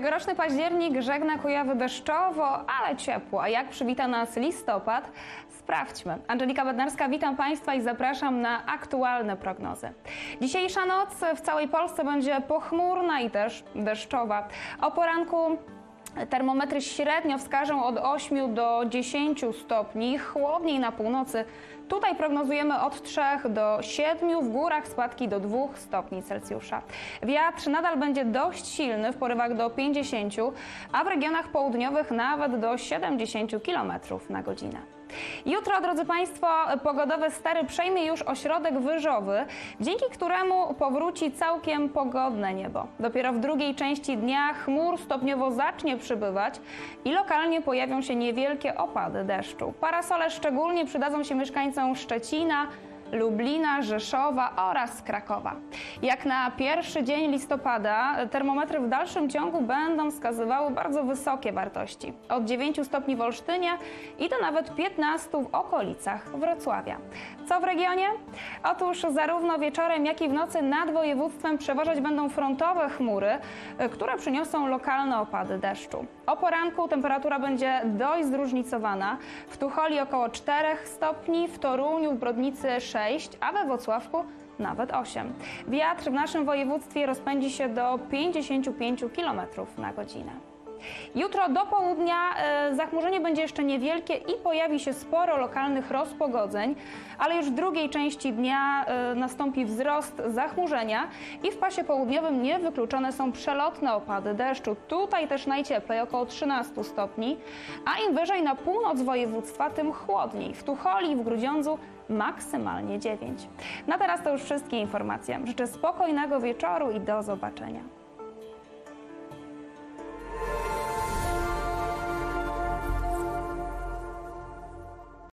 Tegoroczny październik żegna Kujawy deszczowo, ale ciepło. A jak przywita nas listopad? Sprawdźmy. Angelika Bednarska, witam Państwa i zapraszam na aktualne prognozy. Dzisiejsza noc w całej Polsce będzie pochmurna i też deszczowa. O poranku Termometry średnio wskażą od 8 do 10 stopni, chłodniej na północy. Tutaj prognozujemy od 3 do 7, w górach spadki do 2 stopni Celsjusza. Wiatr nadal będzie dość silny w porywach do 50, a w regionach południowych nawet do 70 km na godzinę. Jutro, drodzy Państwo, pogodowe stery przejmie już ośrodek wyżowy, dzięki któremu powróci całkiem pogodne niebo. Dopiero w drugiej części dnia chmur stopniowo zacznie przybywać i lokalnie pojawią się niewielkie opady deszczu. Parasole szczególnie przydadzą się mieszkańcom Szczecina, Lublina, Rzeszowa oraz Krakowa. Jak na pierwszy dzień listopada termometry w dalszym ciągu będą wskazywały bardzo wysokie wartości. Od 9 stopni w Olsztynie i do nawet 15 w okolicach Wrocławia. Co w regionie? Otóż zarówno wieczorem, jak i w nocy nad województwem przeważać będą frontowe chmury, które przyniosą lokalne opady deszczu. O poranku temperatura będzie dość zróżnicowana. W Tucholi około 4 stopni, w Toruniu, w Brodnicy 6 6, a we Włocławku nawet 8. Wiatr w naszym województwie rozpędzi się do 55 km na godzinę. Jutro do południa e, zachmurzenie będzie jeszcze niewielkie i pojawi się sporo lokalnych rozpogodzeń, ale już w drugiej części dnia e, nastąpi wzrost zachmurzenia i w pasie południowym niewykluczone są przelotne opady deszczu. Tutaj też najcieplej, około 13 stopni, a im wyżej na północ województwa, tym chłodniej. W Tucholi, w Grudziądzu maksymalnie 9. Na teraz to już wszystkie informacje. Życzę spokojnego wieczoru i do zobaczenia.